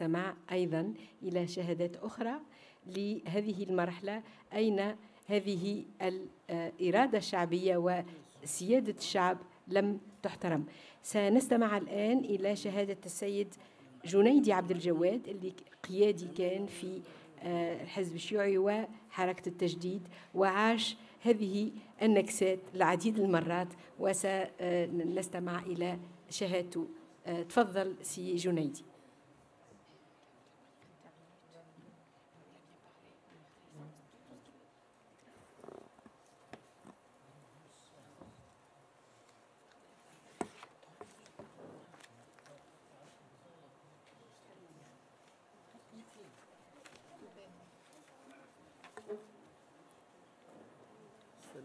نستمع أيضا إلى شهادات أخرى لهذه المرحلة أين هذه الإرادة الشعبية وسيادة الشعب لم تحترم؟ سنستمع الآن إلى شهادة السيد جنيدي عبد الجواد اللي قيادي كان في آه، الحزب الشيوعي وحركة التجديد وعاش هذه النكسات العديد المرات وسنستمع إلى شهادته. آه، تفضل سي جنيدي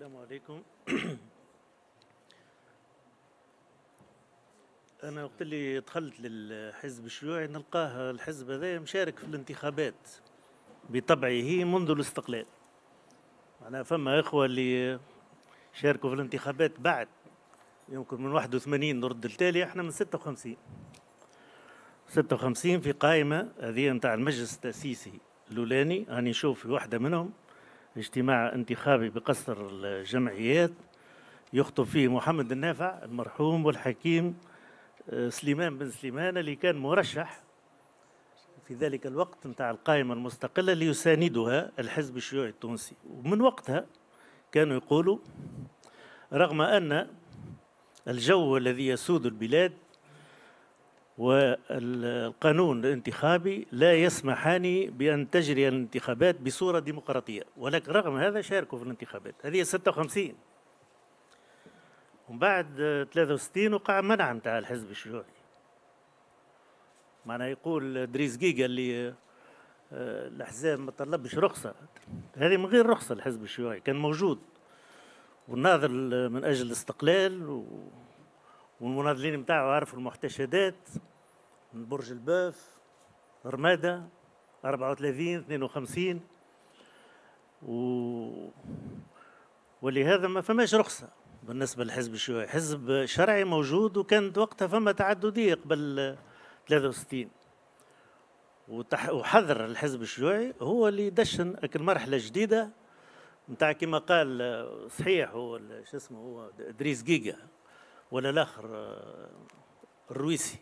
السلام عليكم. أنا وقت اللي دخلت للحزب الشيوعي نلقاه الحزب هذا مشارك في الانتخابات بطبعه منذ الاستقلال. أنا فما إخوة اللي شاركوا في الانتخابات بعد يمكن من 81 نرد التالي إحنا من 56 56 في قائمة هذه نتاع المجلس التأسيسي الأولاني أنا نشوف في واحدة منهم. اجتماع انتخابي بقصر الجمعيات يخطب فيه محمد النافع المرحوم والحكيم آه، سليمان بن سليمان اللي كان مرشح في ذلك الوقت نتاع القائمة المستقلة ليساندها الحزب الشيوعي التونسي. ومن وقتها كانوا يقولوا رغم أن الجو الذي يسود البلاد والقانون الانتخابي لا يسمحان بأن تجري الانتخابات بصورة ديمقراطية ولكن رغم هذا شاركوا في الانتخابات. هذه 56 ومن بعد 63 وقع منع نتاع الحزب الشيوعي. معناه يقول دريس جيجا اللي آه، الأحزاب ما طلبش رخصة. هذه من غير رخصة الحزب الشيوعي كان موجود والناظر من أجل الاستقلال و والمناضلين بتاعه عرفوا المحتشدات من برج الباف رمادة 34 52 و ولهذا ما فماش رخصة بالنسبة للحزب الشيوعي. حزب شرعي موجود وكانت وقتها فما تعددية قبل 63 وحذر الحزب الشيوعي هو اللي دشن المرحلة الجديدة نتاع كما قال صحيح هو شو اسمه هو إدريس جيجا. ولا الآخر آه، الرويسي.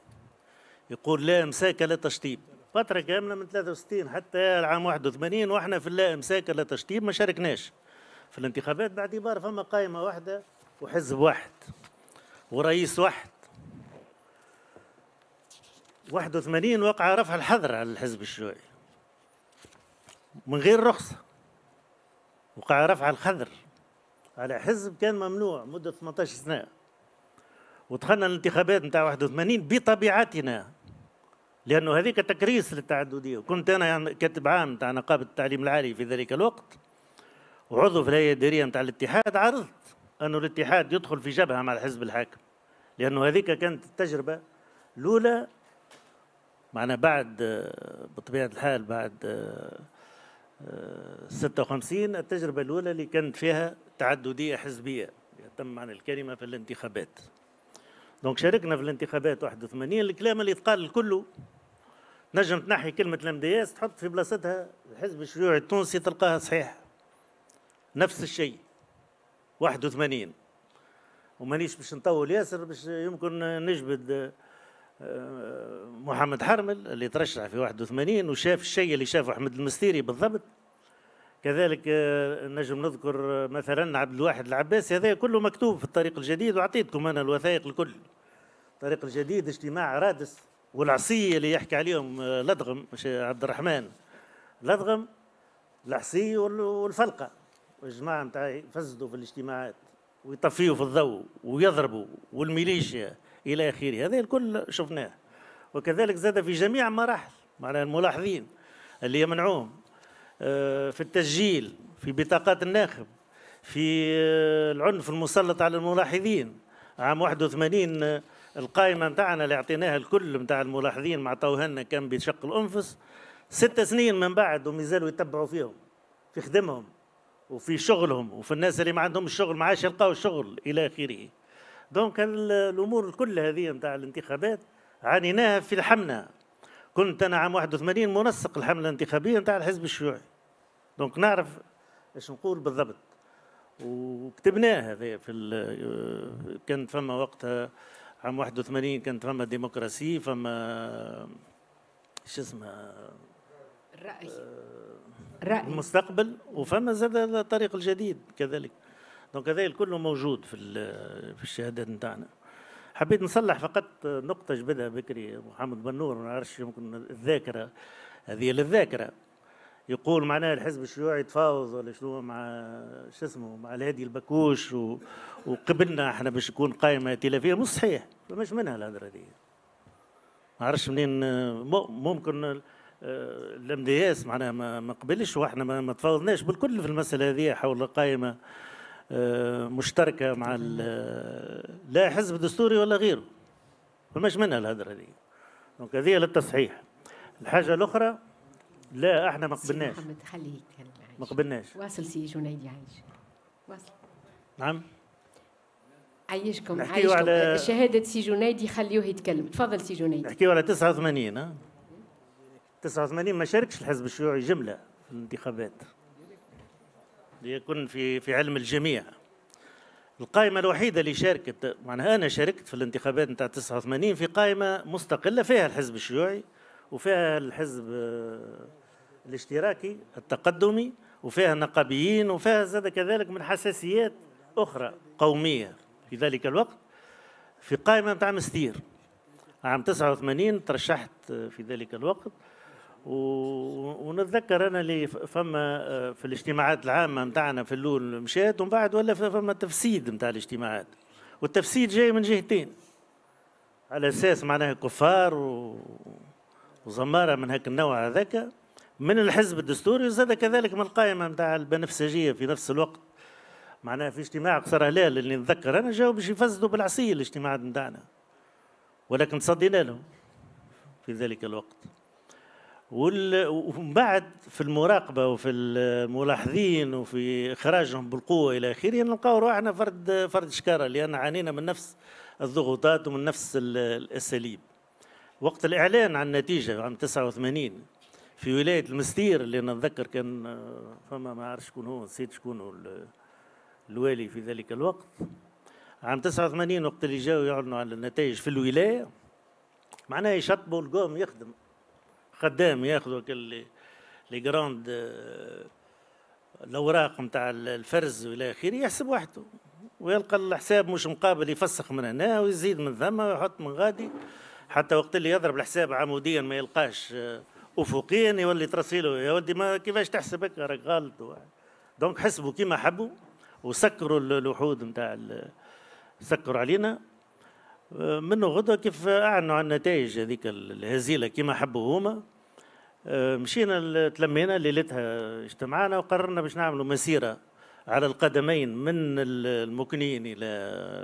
يقول لا إمساك لا تشطيب. فترة كاملة من 63 حتى العام 81 وإحنا في لا إمساك لا تشطيب ما شاركناش. في الانتخابات باعتبار فما قائمة واحدة وحزب واحد ورئيس واحد. 81 وقع رفع الحظر على الحزب الشيوعي. من غير رخصة وقع رفع الخذر على حزب كان ممنوع مدة 18 سنة. ودخلنا الانتخابات نتاع 81 بطبيعتنا. لأنه هذيك تكريس للتعددية. وكنت أنا يعني كاتب عام نتاع نقابة التعليم العالي في ذلك الوقت وعضو في الهيئة الاداريه نتاع الاتحاد عرضت أنه الاتحاد يدخل في جبهة مع الحزب الحاكم. لأنه هذيك كانت التجربة الأولى معنا بعد بطبيعة الحال بعد 56 التجربة الأولى اللي كانت فيها تعددية حزبية بأتم معنى الكلمة في الانتخابات. donc شاركنا في الانتخابات 81 الكلام اللي يتقال كله نجم تنحي كلمة ال MDS تحط في بلاصتها الحزب الشيوعي التونسي تلقاها صحيح نفس الشيء. 81 ومانيش باش نطول ياسر باش يمكن نجبد آه، محمد حرمل اللي ترشح في 81 وشاف الشيء اللي شافه أحمد المستيري بالضبط. كذلك آه، نجم نذكر مثلا عبد الواحد العباسي هذا كله مكتوب في الطريق الجديد وأعطيتكم أنا الوثائق الكل. الطريق الجديد اجتماع رادس والعصية اللي يحكي عليهم آه، لدغم مش عبد الرحمن. لدغم العصي والفلقة. الجماعة نتاع يفسدوا في الاجتماعات ويطفيوا في الضوء ويضربوا والميليشيا إلى آخره. هذا الكل شفناه. وكذلك زاد في جميع مراحل معناها الملاحظين اللي يمنعوهم. آه، في التسجيل في بطاقات الناخب في آه، العنف المسلط على الملاحظين. عام 81 آه، القائمة نتاعنا اللي أعطيناها الكل نتاع الملاحظين عطوها لنا كان بشق الأنفس. ست سنين من بعد ومازالوا يتبعوا فيهم في خدمهم وفي شغلهم وفي الناس اللي ما عندهم الشغل ما عادش يلقاو الشغل إلى آخره. donc الأمور كل هذه نتاع الانتخابات عانيناها في الحملة كنت أنا عام 81 منسق الحملة الانتخابية نتاع الحزب الشيوعي. donc نعرف إيش نقول بالضبط. وكتبناه هذا في كانت فما وقتها عام 81 كانت فما démocratie فما شو اسمه الرأي. الرأي. المستقبل وفما زاد الطريق الجديد كذلك. donc هذا الكل موجود في في الشهادات نتاعنا. حبيت نصلح فقط نقطة جبدها بكري محمد بنور ما نعرفش يمكن الذاكرة هذه للذاكرة يقول معناها الحزب الشيوعي يتفاوض ولا شنو مع شو اسمه مع الهادي البكوش و... وقبلنا إحنا باش يكون قائمة ائتلافية مش صحيح. فماش منها الهدرة دي. ما عرفش منين ممكن ال MDS معناها ما قبلش وإحنا ما تفاوضناش. بالكل في المسألة هذه حول قائمة آه، مشتركة مع لا حزب دستوري ولا غيره. فماش منها الهدره دي. donc هذه للتصحيح الحاجة الأخرى لا إحنا ما قبلناش محمد خليه يتكلم ما قبلناش. واصل سي جنيدي عايش واصل. نعم. عايشكم عايشكم. على شهادة سي جنيدي خليوه يتكلم. تفضل سي جنيدي نحكيو على 89 ها؟ 89 ما شاركش الحزب الشيوعي جملة في الانتخابات. ليكن في في علم الجميع. القائمة الوحيدة اللي شاركت معناها أنا شاركت في الانتخابات نتاع 89 في قائمة مستقلة فيها الحزب الشيوعي وفيها الحزب الاشتراكي التقدمي وفيها النقابيين وفيها زاد كذلك من حساسيات أخرى قومية. في ذلك الوقت في قائمة نتاع مستير. عام 89 ترشحت في ذلك الوقت. ونتذكر أنا اللي فما آه، في الاجتماعات العامة نتاعنا في الأول مشات ومن بعد ولا فما تفسيد نتاع الاجتماعات. والتفسيد جاي من جهتين. على أساس معناها كفار و... وزمارة من هاك النوع هذاك من الحزب الدستوري وزاد كذلك من القائمة نتاع البنفسجية في نفس الوقت. معناها في اجتماع قصر هلال اللي نتذكر. أنا جاوا باش يفسدوا بالعصية الاجتماعات نتاعنا ولكن تصدينا لهم في ذلك الوقت. ومن بعد في المراقبة وفي الملاحظين وفي إخراجهم بالقوة إلى آخره نلقاو روحنا فرد فرد شكارة لأن عانينا من نفس الضغوطات ومن نفس الأساليب. وقت الإعلان عن النتيجة عام 89 في ولاية المستير اللي نتذكر كان فما ما عرفش شكون هو نسيت شكون هو الوالي في ذلك الوقت. عام 89 وقت اللي جاوا يعلنوا على النتائج في الولاية معناه يشطبوا القوم يخدم. خدام ياخذوا كل لي جراند آه، الأوراق نتاع الفرز والى آخره يحسب وحده. ويلقى الحساب مش مقابل يفسخ من هنا ويزيد من ثم ويحط من غادي. حتى وقت اللي يضرب الحساب عموديا ما يلقاش آه، افقيا يولي ترسيله يا ودي ما كيفاش تحسب هكا راك غلط. دونك حسبوا كيما حبوا وسكروا الوحود نتاع سكروا علينا. منه غدوة كيف أعلنوا عن النتائج هذيك الهزيلة كما حبوا هما. مشينا تلمينا ليلتها اجتمعنا وقررنا باش نعملوا مسيرة على القدمين من المكنين إلى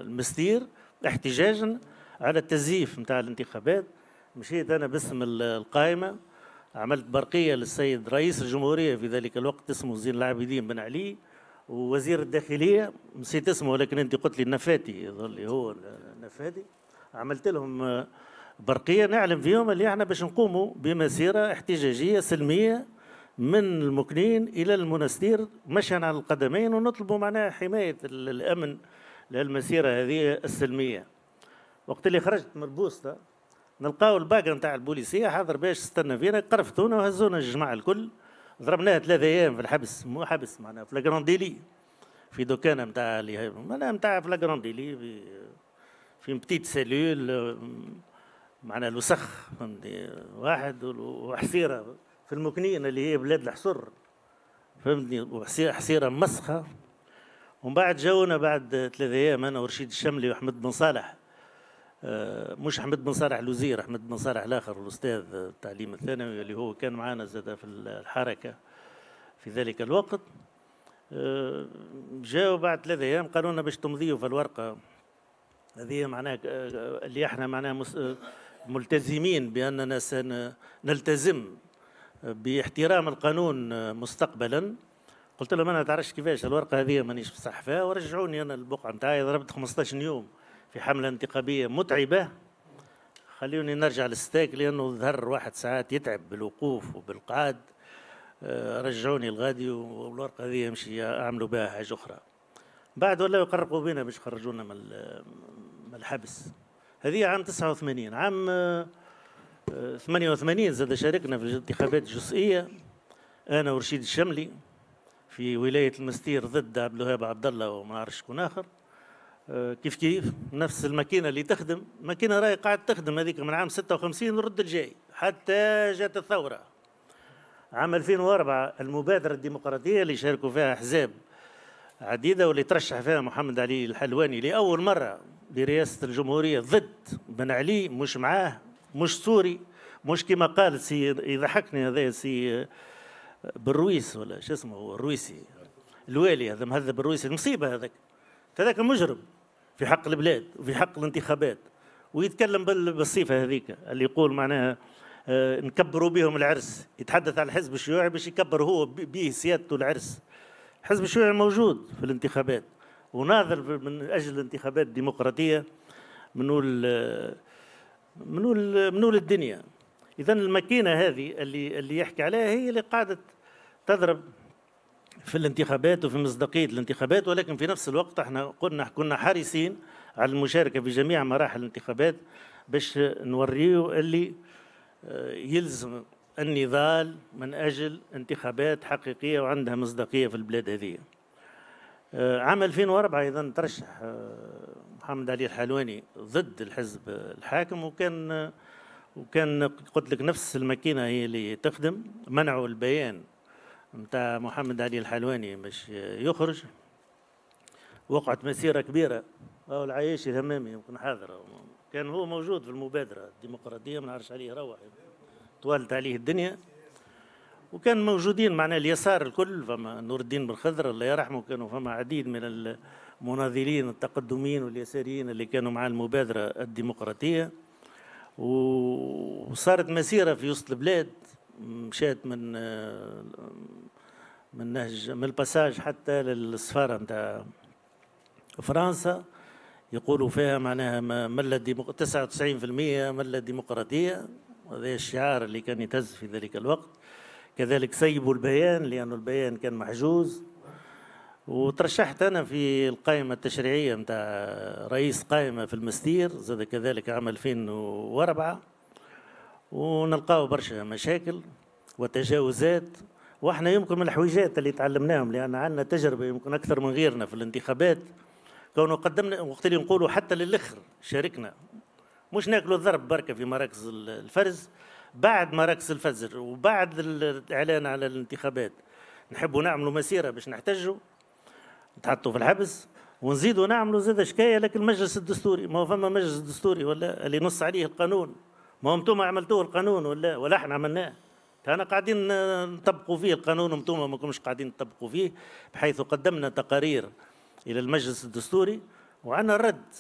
المستير احتجاجا على التزييف نتاع الانتخابات. مشيت أنا باسم القائمة. عملت برقية للسيد رئيس الجمهورية في ذلك الوقت اسمه زين العابدين بن علي ووزير الداخلية نسيت اسمه ولكن أنت قلت لي النفاتي يظل هو النفاتي عملت لهم برقية نعلم فيهم اللي إحنا باش نقوموا بمسيرة احتجاجية سلمية من المكنين إلى المنستير مشيا على القدمين ونطلبوا معناها حماية الأمن للمسيره هذه السلمية. وقت اللي خرجت من البوسطة نلقاو الباقه نتاع البوليسية حاضر باش استنى فينا قرفتونا وهزونا الجماعة الكل. ضربناها ثلاثة أيام في الحبس مو حبس معناها في لاجرانديلي في دكانه نتاع اللي معناها نتاع في لاجرانديلي في بتيت سيلول معنا الوسخ فهمتني؟ واحد وحسيره في المكنين اللي هي بلاد الحصر فهمتني؟ وحسيره مسخة. ومن بعد جونا بعد ثلاثة أيام أنا ورشيد الشملي وأحمد بن صالح. مش أحمد بن صالح الوزير أحمد بن صالح الآخر الأستاذ التعليم الثانوي اللي هو كان معنا زاد في الحركة في ذلك الوقت. آه، جاوا بعد ثلاثة أيام قالوا لنا باش تمضيوا في الورقة. هذه معناها اللي إحنا معناها ملتزمين بأننا سنلتزم باحترام القانون مستقبلا. قلت لهم أنا تعرفش كيفاش الورقة هذه مانيش بصح ورجعوني أنا البقعة نتاعي ضربت 15 يوم. في حملة انتخابية متعبة. خليوني نرجع للستيك لأنه ظهر واحد ساعات يتعب بالوقوف وبالقعاد آه، رجعوني الغادي والورقة هذه يمشي أعملوا بها حاجة أخرى. بعد ولا يقرقوا بنا باش يخرجونا من الحبس. هذه عام 89 عام 88 آه، زاد شاركنا في الانتخابات الجزئية. أنا ورشيد الشملي في ولاية المستير ضد عبد الوهاب عبد الله وما نعرف شكون آه، كيف كيف؟ نفس الماكينة اللي تخدم الماكينه راهي قاعد تخدم هذيك من عام 56 ورد الجاي حتى جات الثورة. عام 2004 المبادرة الديمقراطية اللي شاركوا فيها أحزاب عديدة واللي ترشح فيها محمد علي الحلواني لأول مرة لرئاسه الجمهورية ضد بن علي مش معاه مش سوري مش كما قال سي يضحكني هذا سي بالرويس ولا شو اسمه هو الرويسي الوالي هذا مهذب الرويسي المصيبة هذاك. هذاك مجرم. في حق البلاد وفي حق الانتخابات. ويتكلم بالصفة هذيك اللي يقول معناها آه نكبروا بهم العرس. يتحدث عن الحزب الشيوعي باش يكبر هو به سيادته العرس. الحزب الشيوعي موجود في الانتخابات وناظر من أجل الانتخابات الديمقراطية منول منول منول الدنيا. اذا الماكينة هذه اللي اللي يحكي عليها هي اللي قاعدة تضرب في الانتخابات وفي مصداقية الانتخابات ولكن في نفس الوقت إحنا قلنا كنا حريصين على المشاركة في جميع مراحل الانتخابات باش نوريه اللي آه، يلزم النضال من أجل انتخابات حقيقية وعندها مصداقية في البلاد هذه. آه، عام 2004 أيضا ترشح آه، محمد علي الحلواني ضد الحزب الحاكم وكان وكان قلت لك نفس الماكينة هي اللي تخدم منعوا البيان نتاع محمد علي الحلواني باش يخرج؟ وقعت مسيرة كبيرة. أو العياشي الهمامي يمكن حاضر. كان هو موجود في المبادرة الديمقراطية ما نعرفش عليه روح. طوالت عليه الدنيا. وكان موجودين معنا اليسار الكل فما نور الدين بن خضر الله يرحمه كانوا فما عديد من المناضلين التقدميين واليساريين اللي كانوا مع المبادرة الديمقراطية. وصارت مسيرة في وسط البلاد. مشات من من نهج من الباساج حتى للسفاره نتاع فرنسا. يقولوا فيها معناها ملة 99% ملة ديمقراطية. وهذا الشعار اللي كان يتهز في ذلك الوقت. كذلك سيبوا البيان لأنه البيان كان محجوز. وترشحت أنا في القائمة التشريعية نتاع رئيس قائمة في المستير. زاد كذلك عام 2004 ونلقاو برشا مشاكل وتجاوزات وإحنا يمكن من الحويجات اللي تعلمناهم لأن عندنا تجربة يمكن أكثر من غيرنا في الانتخابات. كونه قدمنا وقت اللي نقولوا حتى للآخر شاركنا. مش ناكلوا الضرب بركة في مراكز الفرز بعد مراكز الفجر وبعد الإعلان على الانتخابات. نحبوا نعملوا مسيرة باش نحتجوا نتحطوا في الحبس ونزيدوا نعملوا زاد شكاية لكن المجلس الدستوري ما هو فما مجلس دستوري ولا اللي نص عليه القانون. ما هم أنتم عملتوه القانون ولا ولا إحنا عملناه. أنا قاعدين نطبقوا فيه القانون وأنتم ما كنتوش قاعدين تطبقوا فيه بحيث قدمنا تقارير إلى المجلس الدستوري وعندنا الرد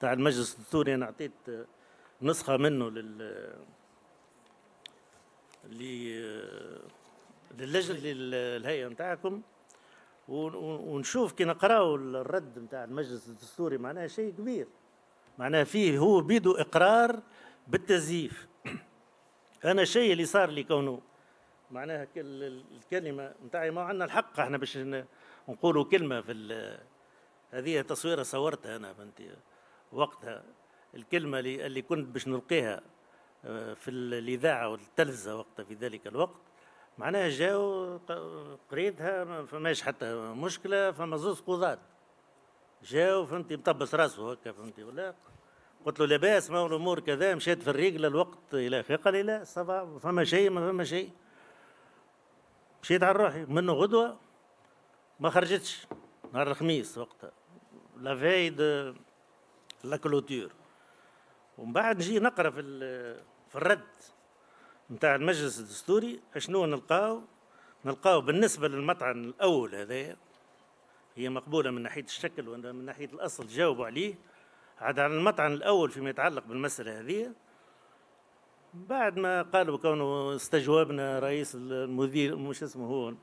تاع المجلس الدستوري. أنا أعطيت نسخة منه لل للجنه للهيئة نتاعكم. ونشوف كي نقراو الرد نتاع المجلس الدستوري معناها شيء كبير. معناها فيه هو بيدو إقرار بالتزييف. أنا الشيء اللي صار لي كونه معناها الكلمة نتاعي ما عندنا الحق إحنا باش نقولوا كلمة في هذه تصويرة صورتها أنا فهمتي وقتها. الكلمة اللي, اللي كنت باش نلقيها آه، في الإذاعة والتلفزة وقتها في ذلك الوقت. معناها جاو قريتها ما فماش حتى مشكلة فما زوز قضاة. جاو فهمتي مطبس راسه هكا فهمتي ولا؟ قلت له لاباس ما الأمور كذا مشيت في الريق الوقت إلى آخره قال لي لا صبا فما شيء ما فما شيء. مشيت على روحي منه غدوة ما خرجتش نهار الخميس وقتها. لا في لا كلوتور ومن بعد نجي نقرأ في في الرد نتاع المجلس الدستوري شنو نلقاو؟ نلقاو بالنسبة للمطعن الأول هذايا هي مقبولة من ناحية الشكل ومن ناحية الأصل جاوبوا عليه. عاد على المطعن الأول فيما يتعلق بالمسألة هذه بعد ما قالوا كونه استجوابنا رئيس المدير مش اسمه هو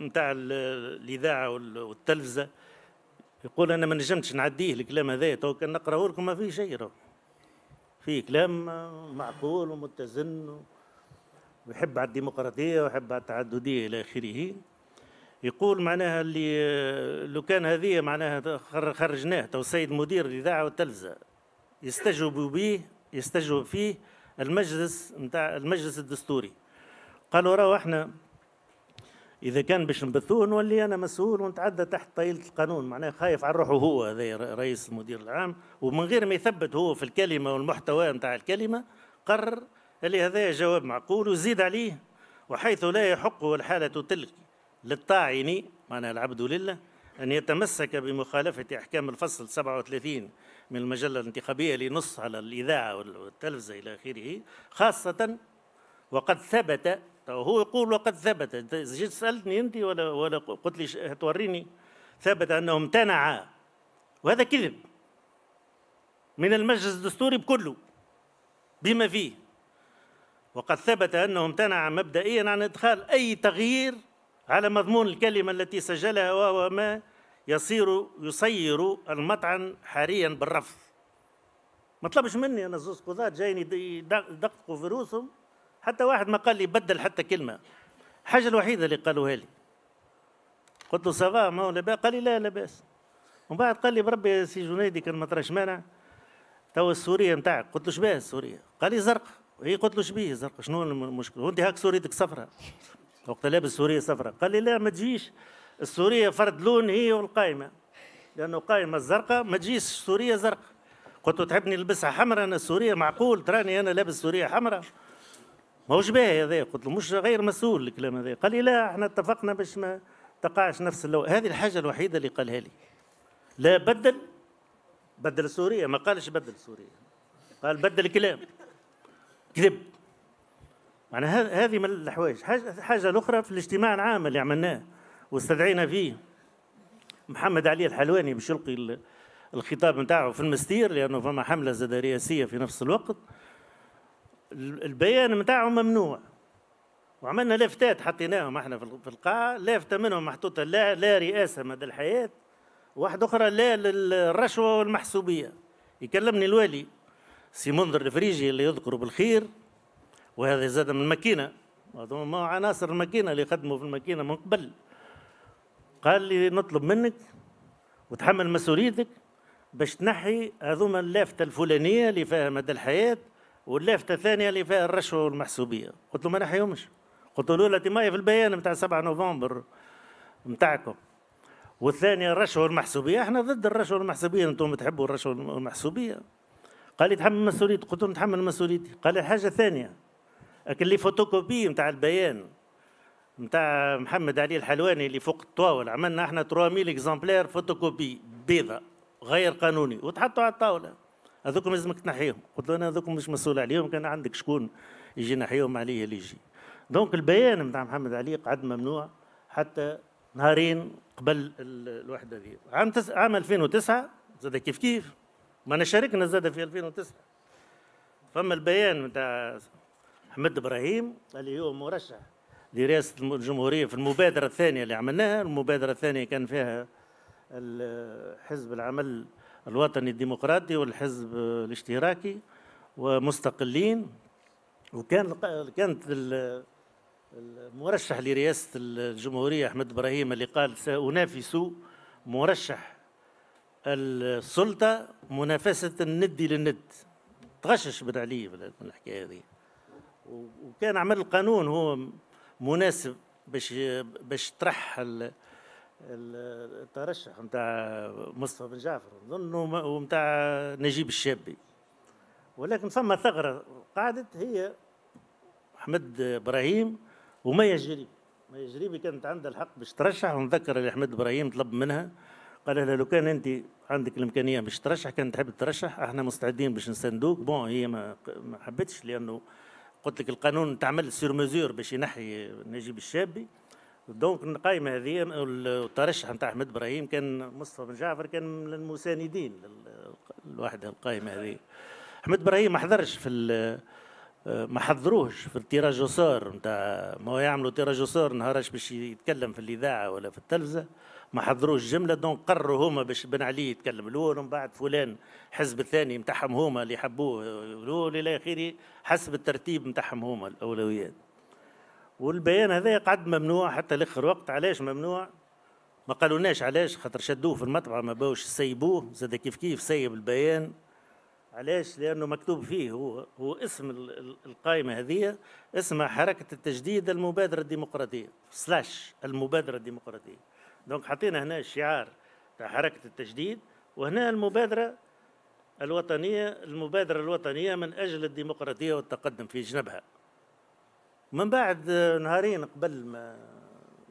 نتاع الإذاعة والتلفزة يقول أنا ما نجمتش نعديه الكلام هذا تو كان نقرأه لكم ما فيه شيء فيه كلام معقول ومتزن ويحب على الديمقراطية ويحب على التعددية إلى آخره. يقول معناها اللي لو كان هذه معناها خرجناه تو السيد مدير الاذاعه والتلفزة. يستجوب به يستجوب فيه المجلس نتاع المجلس الدستوري. قالوا راهو إحنا إذا كان باش نبثوه نولي أنا مسؤول ونتعدى تحت طايلة القانون. معناه خايف على روحه هو هذا رئيس المدير العام. ومن غير ما يثبت هو في الكلمة والمحتوى نتاع الكلمة قرر اللي هذا جواب معقول وزيد عليه وحيث لا يحق الحالة تلك. للطاعن معناها العبد لله أن يتمسك بمخالفة أحكام الفصل 37 من المجلة الانتخابية لنص على الإذاعة والتلفزة إلى آخره خاصة وقد ثبت هو يقول وقد ثبت جيت سألتني أنت ولا ولا قلت لي توريني ثبت أنه امتنع وهذا كذب من المجلس الدستوري بكله بما فيه وقد ثبت أنه امتنع مبدئيا عن إدخال أي تغيير على مضمون الكلمة التي سجلها وهو ما يصير يصير المطعن حاليا بالرفض. ما طلبش مني أنا زوز قضاة جايين يدققوا في رؤوسهم. حتى واحد ما قال لي بدل حتى كلمة. الحاجة الوحيدة اللي قالوها لي. قلت له ça va ما هو لاباس قال لي لا لا باس. ومن بعد قال لي بربي يا سي جنيدي كان ما تراش مانع. تو السورية نتاعك. قلت له شباه السورية؟ قال لي زرق. هي قلت له شبيه زرق؟ شنو المشكلة؟ وأنت هاك سوريتك صفراء وقت لابس سوريه صفراء قال لي لا ما تجيش. السورية فرد لون هي والقائمه لأنه قائمه الزرقاء ما تجيش سوريه زرقاء. قلت له تحبني نلبسها حمراء؟ أنا السورية معقول. تراني أنا لابس سورية حمراء. ماهوش باهي هذا. قلت له مش غير مسؤول الكلام هذا. قال لي لا إحنا اتفقنا باش ما تقعش نفس اللون. هذه الحاجة الوحيدة اللي قالها لي. لا بدل بدل سوريا ما قالش بدل سوريا قال بدل كلام كذب. يعني هذه من الحوايج. حاجة الاخرى في الاجتماع العام اللي عملناه واستدعينا فيه. محمد علي الحلواني باش يلقي الخطاب نتاعه في المستير لأنه فما حملة زاد رئاسيه في نفس الوقت. البيان نتاعه ممنوع. وعملنا لافتات حطيناهم إحنا في القاعة. لافتة منهم محطوطة لا لا رئاسة مدى الحياة واحدة أخرى لا للرشوة والمحسوبية. يكلمني الوالي سي منذر الفريجي اللي يذكر بالخير. وهذا زاد من الماكينه ما عناصر الماكينة اللي خدموا في الماكينة من قبل. قال لي نطلب منك وتحمل مسؤوليتك باش تنحي هذوما اللافته الفلانية اللي فيها مدى الحياة واللافته الثانية اللي فيها الرشوة والمحسوبية. قلت له ما نحيهمش. قلت له الاولى تماية في البيان نتاع 7 نوفمبر نتاعكم والثانية الرشوة والمحسوبية. إحنا ضد الرشوة والمحسوبية. أنتم تحبوا الرشوة والمحسوبية. قال لي تحمل مسؤوليتي قلت له نتحمل مسؤوليتي. قال لي حاجة ثانية لكن les photocopies نتاع البيان نتاع محمد علي الحلواني اللي فوق الطاولة عملنا إحنا 3000 exemplaires photocopie بيضة غير قانوني وتحطوا على الطاولة. هذوكم لازمك تنحيهم. قلت له أنا هذوكم مش مسؤول عليهم كان عندك شكون يجي ينحيهم عليه اللي يجي. دونك البيان نتاع محمد علي قعد ممنوع حتى نهارين قبل الوحدة ذي عام تس... عام 2009 زاد كيف كيف؟ ما أنا شاركنا زاد في 2009 فما البيان نتاع حمد إبراهيم اللي هو مرشح لرئاسة الجمهورية في المبادرة الثانية اللي عملناها. المبادرة الثانية كان فيها حزب العمل الوطني الديمقراطي والحزب الاشتراكي ومستقلين. وكان كانت المرشح لرئاسة الجمهورية أحمد إبراهيم اللي قال سأنافس مرشح السلطة منافسة الند للند. تغشش بن علي في الحكاية هذه. وكان عمل القانون هو مناسب باش باش طرح الترشح نتاع مصطفى بن جعفر. نظن ونتاع نجيب الشابي. ولكن ثم ثغرة قعدت هي أحمد إبراهيم وميا جريبي ميا جريبي كانت عندها الحق باش ترشح. ونذكر اللي أحمد إبراهيم طلب منها. قال لها لو كان أنت عندك الإمكانية باش ترشح كان تحب ترشح أحنا مستعدين باش نساندوك. bon هي ما ما حبتش لأنه قلت لك القانون تعمل sur mesure باش ينحي نجيب الشابي donc القائمة هذه الترشح نتاع أحمد إبراهيم كان مصطفى بن جعفر كان من المساندين الواحد القائمة هذه. أحمد إبراهيم ما حضرش في ما حضروهش في ال tirage au sort نتاع ما يعملوا tirage au sort نهارش باش يتكلم في الإذاعة ولا في التلفزة. ما حضروش جملة donc قرروا هما باش بن علي يتكلم. الأول ومن بعد فلان حزب الثاني نتاعهم هما اللي يحبوه. يقولوا إلى آخره حسب الترتيب نتاعهم هما الأولويات. والبيان هذا قعد ممنوع حتى لآخر وقت. علاش ممنوع؟ ما قالوناش علاش خاطر شدوه في المطبعة ما باوش يسيبوه. زاد كيف كيف سيب البيان. علاش؟ لأنه مكتوب فيه هو هو اسم القائمة هذه اسمها حركة التجديد المبادرة الديمقراطية slash المبادرة الديمقراطية. donc حطينا هنا الشعار تاع حركة التجديد وهنا المبادرة الوطنية المبادرة الوطنية من أجل الديمقراطية والتقدم في جنبها. من بعد نهارين قبل ما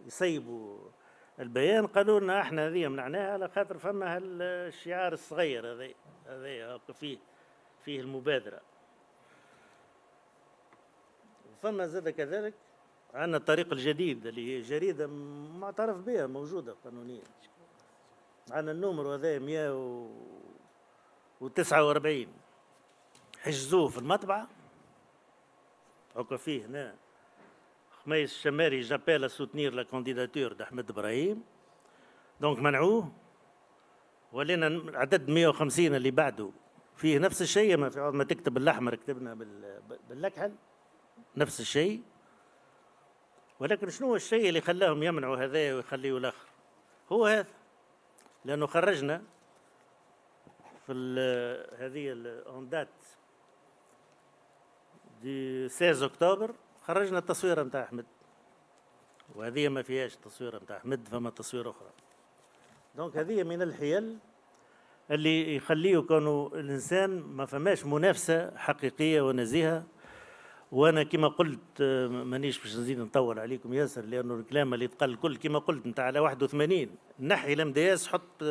يسيبوا البيان قالوا لنا إحنا هذه منعناها على خاطر فما الشعار الصغير هذا هذا فيه فيه المبادرة. فما زاد كذلك عندنا الطريق الجديد اللي هي جريدة معترف بها موجودة قانونيا. عندنا النمر هذا 149 حجزوه في المطبعة. هكا فيه هنا خميس الشماري j'appelle à soutenir la candidature d' أحمد إبراهيم donc منعوه. ولينا عدد 150 اللي بعده. فيه نفس الشيء ما في ما تكتب بالاحمر كتبنا باللكحل نفس الشيء. ولكن شنو هو الشيء اللي خلاهم يمنعوا هذا ويخليه الآخر؟ هو هذا. لأنه خرجنا في هذه ال en date du 16 أكتوبر خرجنا التصويره نتاع أحمد. وهذه ما فيهاش تصويره نتاع أحمد فما تصوير أخرى. donc هذه من الحيل اللي يخليه كونه الإنسان ما فماش منافسة حقيقية ونزيهة وأنا كما قلت مانيش باش نزيد نطول عليكم ياسر لأنه الكلام اللي تقال الكل كما قلت نتاع على 81 نحي ال MDS حط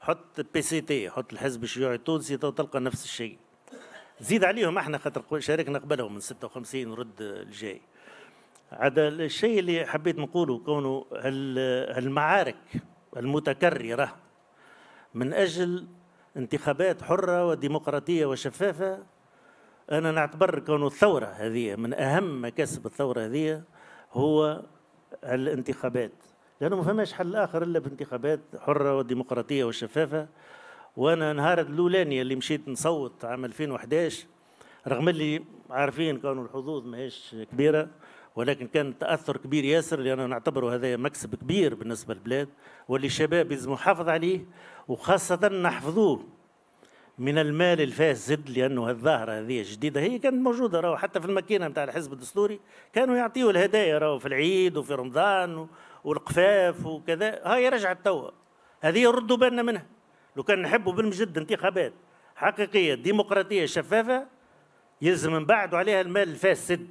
حط PCT حط الحزب الشيوعي التونسي تلقى نفس الشيء. زيد عليهم إحنا خاطر شاركنا قبلهم من 56 رد الجاي. هذا الشيء اللي حبيت نقوله كونه المعارك المتكررة من أجل انتخابات حرة وديمقراطية وشفافة أنا نعتبر كون الثورة هذه من أهم مكاسب الثورة هذه هو الانتخابات. لأنه ما فماش حل آخر إلا بانتخابات حرة وديمقراطية وشفافة. وأنا نهار الأولاني اللي مشيت نصوت عام 2011 رغم اللي عارفين كانوا الحظوظ ماهيش كبيرة ولكن كان تأثر كبير ياسر لأنه نعتبره هذا مكسب كبير بالنسبة للبلاد واللي الشباب لازم يحافظ عليه وخاصة نحفظوه. من المال الفاسد لأنه الظاهره هذه الجديده هي كانت موجودة راهو حتى في الماكينة نتاع الحزب الدستوري. كانوا يعطيوا الهدايا راهو في العيد وفي رمضان والقفاف وكذا. هاي رجعت توا. هذه يردوا بالنا منها. لو كان نحبوا بالمجد انتخابات حقيقية ديمقراطية شفافة يلزم من بعد عليها المال الفاسد.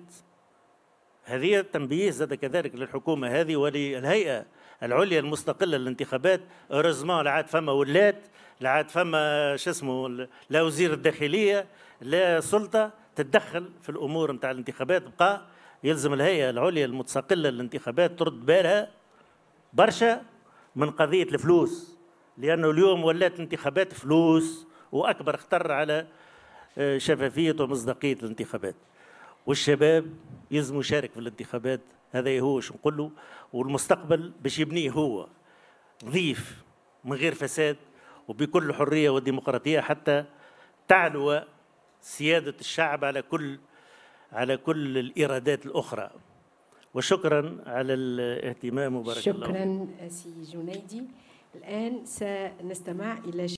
هذه تنبيه زاد كذلك للحكومة هذه وللهيئة العليا المستقلة للانتخابات. رزما لا عاد فما ولات. لا عاد فما شو اسمه لا وزير الداخلية لا سلطة تتدخل في الأمور نتاع الانتخابات بقى يلزم الهيئة العليا المستقله للانتخابات ترد بالها برشا من قضية الفلوس. لأنه اليوم ولات الانتخابات فلوس وأكبر خطر على آه، شفافيه ومصداقية الانتخابات. والشباب يلزم يشارك في الانتخابات هذا هو شو نقول له والمستقبل باش يبنيه هو. نظيف من غير فساد وبكل حرية وديمقراطية حتى تعلو سيادة الشعب على كل على كل الإيرادات الأخرى. وشكرا على الاهتمام وبارك شكرا الله شكرا سي جنيدي. الآن سنستمع إلى